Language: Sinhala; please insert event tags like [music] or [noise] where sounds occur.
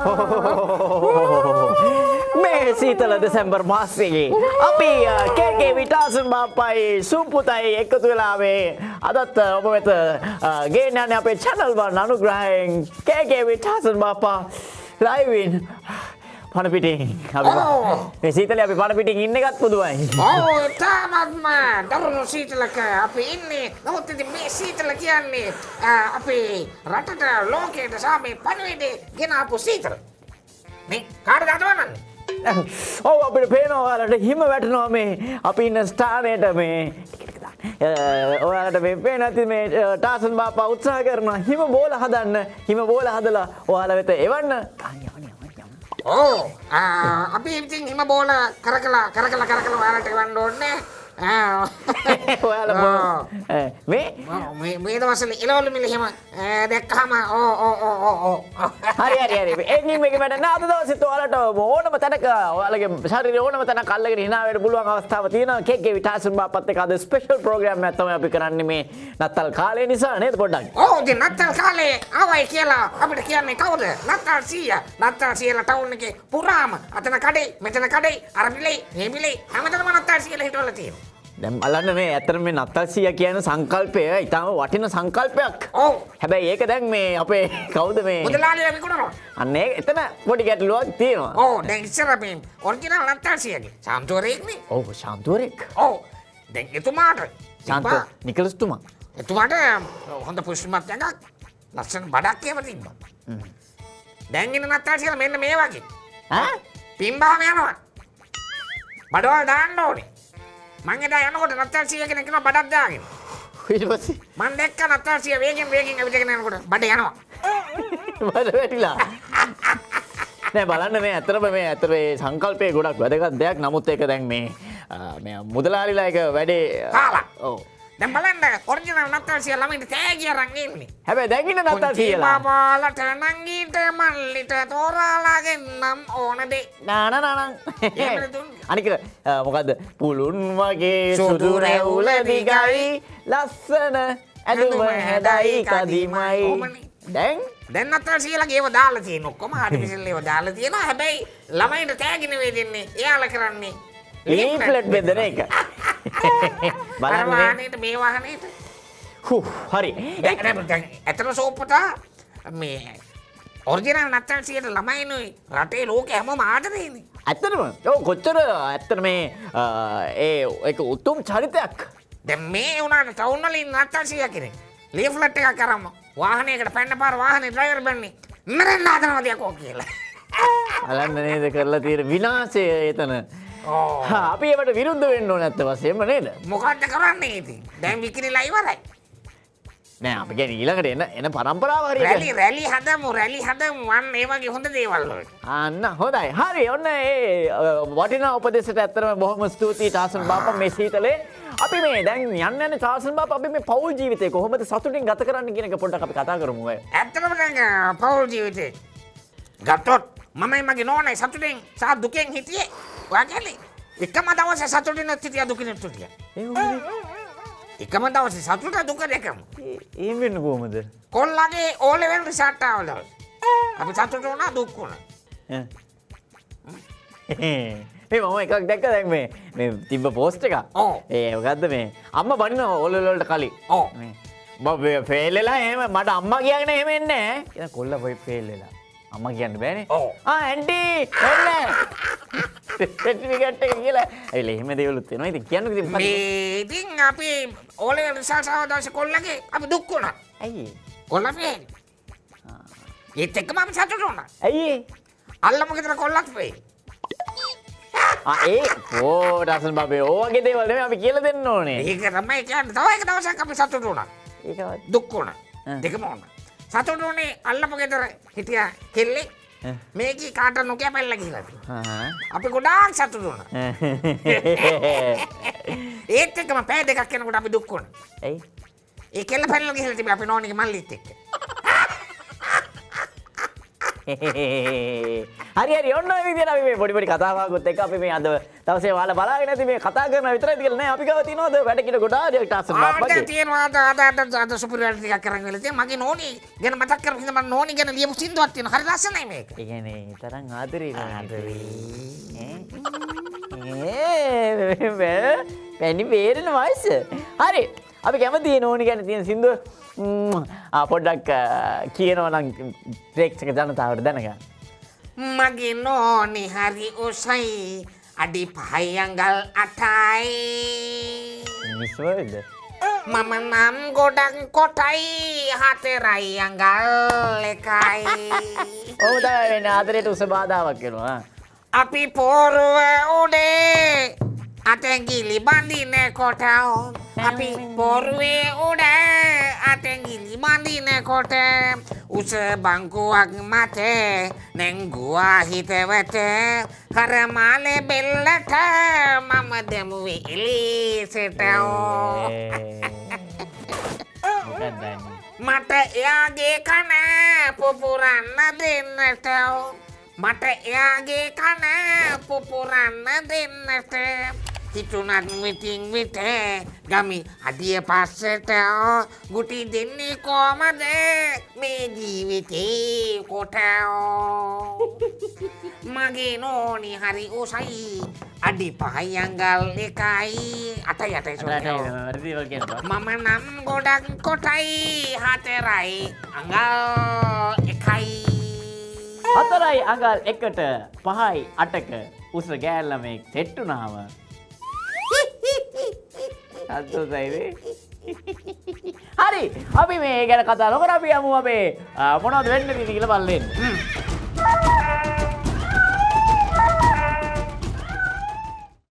[laughs] මේ සීතල දෙසැම්බර් මාස්සගේ අපි කේගේ විටාසන් බාපයි සුම්පුතයි එකතු වෙලාවේ අදත් ඔබ වෙත ගේනයන අපේ චැනල්වන් අනුග්‍රහයෙන් කේගේ විටාසන් බාපා ලයිවින් පණපිටින් මේ සීතල අපි පණපිටින් ඉන්න එකත් පුදුවයි තාමත්ම දරුණු සීතලක අපි ඉන්නේ. නමුත් ඉතින් මේ සීතල කියන්නේ අපේ රටට ලෝකයට සාමේ පණිවිඩේ ගෙනාපු සීතල. මේ කාටද අදවන්නන්නේ ඔව අපිට පේනවාලට හිම වැටනවා මේ. අපි ඉන්න ස්ථානයට මේ ඔයාලට මේ පේ නැති මේ ටාසන් බාපා උත්සාහ කරන හිම බෝල හදන්න. හිම බෝල හදලා ඔයාල වෙත එවන්න ඕ අපි ඉතින් හිම බෝල කරකලා කරකලා කරකලා ඔයාලට එවන්න ඕනේ. [laughs] ඔයාල මේ? මේ දවස්වල එළවලු මිල එහෙම දැක්කහම ඕ ඕ ඕ ඕ හරි හරි හරි. [laughs] එකින් මේක වැඩ නාද දවසෙත් ඔයාලට ඕනම තැනක ඔයාලගේ ශරීරය ඕනම අල්ලගෙන hina වෙන්න පුළුවන් අවස්ථාව තියෙනවා. කේක් විටාසන් අද ස්පෙෂල් ප්‍රෝග්‍රෑම් තමයි අපි කරන්නේ මේ නත්තල් කාලේ නිසා නේද පොඩ්ඩක්? ඉතින් නත්තල් කාලේ ආවයි කියලා අපිට කියන්නේ කවුද? නත්තල් සීයා. නත්තල් සීයලා ටවුන් එකේ පුරාම අතන කඩේ මෙතන කඩේ අර පිළේ මේ පිළේ හැමතැනම නත්තල් සීයලා හිටවල තියෙනවා දැම් අලන්න මේ ඇතර මේ නත්තල්සිය කියන සංකල්පය ඉතාම වටින සංකල්පයක්. හැබැයි ඒක දැන් මේ අපේ [laughs] කවුද මේ? අන්නේ එතන පොඩි ගැටලුවක් තියෙනවා. ඕ මේ ඔරිජිනල් නත්තල්සියගේ සාම්තුවරයෙක්නේ ඔව් ශාන්තුවරෙක් ඔව්. දැන් එතුමාට. ශාන්ත නිකලස්තුමා එතුමාට හොඳ පුෂ්මත් එකක් ලස්සන බඩක් ඒම තිබ්බා. දැන්ගෙන නත්තාසියල මෙන්න මේ වගේ. පිම්බාම යනවා. බඩවල් දාන්න ඕනේ මං එදා යනකොට නත්තල්සිය කෙනෙක් කෙනා බඩක් දාගෙන. ඊට පස්සේ? මං දැක්ක නත්තල්සිය වේගෙන් වේගෙන් ඇවිදගෙන යනකොට බඩ යනවා. බඩ වැටිලා. නෑ බලන්න මේ ඇතරම මේ ඇතර මේ සංකල්පය ගොඩක් වැදගත් දෙයක්. නමුත් ඒක දැන් මේ මේ මුදලාලිලා එක වැඩේ කාලා. ඔව්. දැන් බලන්න ඔරිජිනල් නත්තල්සිය ළමයින්ට තෑගිය හැබැයි දැන් ඉන්න නත්තල් කියලා බබාලට නංගීට මල්ලිට තෝරාලාගෙන් නම් ඕන දේ. නානනනං එහෙමද දුන්නේ? අනික මොකක්ද පුළුන් වගේ සුදු සුදු රැවුල රැවුල දිගයි ලස්සන ඇඳුම හැඩයි කදිමයි. දැන්? දැන් නත්තල්සියලගේ ඒව දාලා තියෙන ඔක්කොම ආටිෆිෂල් ඒව දාලා තියෙනවා. හැබැයි ළමයින්ට තෑගි නෙවෙයි දෙන්නේ එයාලා කරන්නේ ලීෆ්ලට් බෙදන එක. බලන්න වාහනේට මේ වාහනේට. හු හරි. ඇතන සෝප්පතා මේ ඔර්ජිනල් නත්තල්සියට ළමයිනුයි රටේ ලෝක හැම ආදරයනේ ඇත්තටම කොච්චර ඇත්තට මේ ඒ එක උතුම් චරිතයක්. දැන් මේ වුණාට ටවුන් වලින් නත්තල්සිය කෙනෙක්. ලීෆ්ලට් එකක් කරාම වාහනයකට පැන්න පාර වාහනේ ඩ්‍රයිවර් බන්නේ. මරන්න හදනවද යකෝ කියලා. අලන්න නේද කරලා එතන. ඕ. හා, අපි ඒවට විරුද්ධ වෙන්න ඕන ඇත්ත වශයෙන්ම නේද? මොකක්ද කරන්නේ ඉතින්? දැන් විකිනිලා ඉවරයි නෑ අපි ගැන ඊළඟට එන එන පරම්පරාව හරි රැලි රැලි හදමු රැලි හදමු. වන්න ඒ වගේ හොඳ දේවල් වලට. අන්න හොඳයි. හරි ඔන්න ඒ වටිනා උපදෙසට ඇත්තරම බොහොම ස්තුතියි ටාසන් බාප මේ සීතලේ. අපි මේ දැන් යන්න යන ටාසන් බාප අපි මේ පවුල් ජීවිතය කොහොමද සතුටින් ගත කරන්න කියන එක පොඩ්ඩක් අපි කතා කරමු ඔය. ඇත්තටම දැන් පවුල් ජීවිතේ. ගත්තොත් මමයි මගේ නෝනයි සතුටෙන් සහ දුකෙන් හිටියේ. කියන්නේ එකම දවසේ සතුටින් හිටියා දුකින් හිටියා. ඒ එකම දවසේ සතුට දුක දෙකම ඒ- ඒ වෙන්න කොහොමද? කොල්ලගේ ඕ ලෙවල් රිසල්ට් ආව දවස් අපි සතුට වුණා දුක් වුණා ඈ. මේ මම එකක් දැක්ක දැන් මේ තිබ්බ පෝස්ට් එක. ඒ මොකද්ද මේ අම්මා බනිනවා ඔලොල් වලට කලින්. ඔව්. මේ මම ෆේල් වෙලා එහෙම මට අම්මා කියන්නේ එහෙම එන්නේ. කියලා කොල්ල පොයි ෆේල් වෙලා. අම්මා කියන්න බෑනේ. ආ ඇන්ටි සර්ටිෆිකේට් එක කියලා. ඇවිල්ලා එහෙම දේවලුත් වෙනවා. ඉතින් කියන්නකෝ ඉතින්? මේ ඉතින් අපි ඕ ලෙවල් රිසල්ට් ආව දවසේ කොල්ලගේ අපි දුක් වුණා ඇයි? කොල්ල ෆේල් ඒත් එක්කම අපි සතුට වුණා ඇයි? අල්ලම ගෙදර කොල්ලක් ෆේල් ඒ ඕ ඩසන් බබේ ඕ වගේ දේවල් නෙමෙයි අපි කියලා දෙන්න ඕනේ. ඒක තමයි කියන්නේ තව එක දවසක් අපි සතුට වුණා ඒකවත්. දුක් වුණා. දෙකම වුණා සතුට වුණේ අල්ලපු ගෙදර හිටියා කෙල්ලෙක් ඈ. මේකී කාට නොකිය පැල්ල කියලා තියෙනවා. හා. අපි ගොඩාක් සතුට වුණා [laughs] ඒත් එක්කම පෑ දෙකක් යනකොට අපි දුක් වුණා ඇයි? ඒ කෙල්ල පැනලා ගිහලා තිබේ අපි නෝනිගේ මල්ලිත් එක්ක [laughs] හරි හරි ඔන්න අපි මේ පොඩි පොඩි කතාවකුත් එක්ක අපි මේ අද දවසේ ඔයාලා බලාගෙන මේ කතා කරන විතරයි කියලා නෑ අපි ගාව තියෙනවද වැඩ කිල ගොඩාක් ටාසන් ආද බාප්පගේ තියෙනවා අද අද අද අද සුපිරි වැඩ ටිකක් කරන් වෙලා තියෙනවා. මගේ නෝනි ගැන මතක් ඉඳන් මම නෝනි ගැන ලියපු සින්දුවක් තියෙනවා. හරි ලස්සනයි මේක. ඒ කියන්නේ තරම් ආදරේ පැණි බේරෙන වයස. හරි. අපි කැමති නෝනි ගැන තියෙන සිින්දුව. පොඩ්ඩක් කියනවනම් ප්‍රේක්ෂක ජනතාවට දැනග මගේ නෝනි හරි උසයි අඩි පහයංගල් අටයි. මිස්වද මම නම් ගොඩක් කොටයි. හතරයි අඟල් එකයි. ඕද ආදරයට උස බාධාවක් කෙනවා අපි පෝරුව උඩේ. අතැගිලි බඳින කොටව අපි පොරුවේ උඩ අතැගිලි බඳින කොට උස බංකුවක් මත නැංගුවා හිතවත. කරමාල බෙල්ලට මම දෙමුවේ එලිසටෝ [laughs] මට එයාගේ කන පුපුරන්න දෙන්නට. මට එයාගේ කන පුපුරන්න දෙන්නට හිතුනත් විටින් විට ගමි අඩිය පස්සට ගුටි දෙන්නේ කෝමද මේ ජීවිතේ කොට මගේ නෝනි හරි උසයි. අඩි පහයංගල් එකයි. අට සොට මම නම් ගොඩක් කොටයි. හතරයි අඟල් එකයි. හතරයි අඟල් එකට පහයි අටක උස ගෑල්ලමෙක් සෙට්ටුනාව හරි අපි මේ ගැන කතා නොකර අපි යමු අපේ මොනවද වෙන්න තිති කියල බල්ලෙන්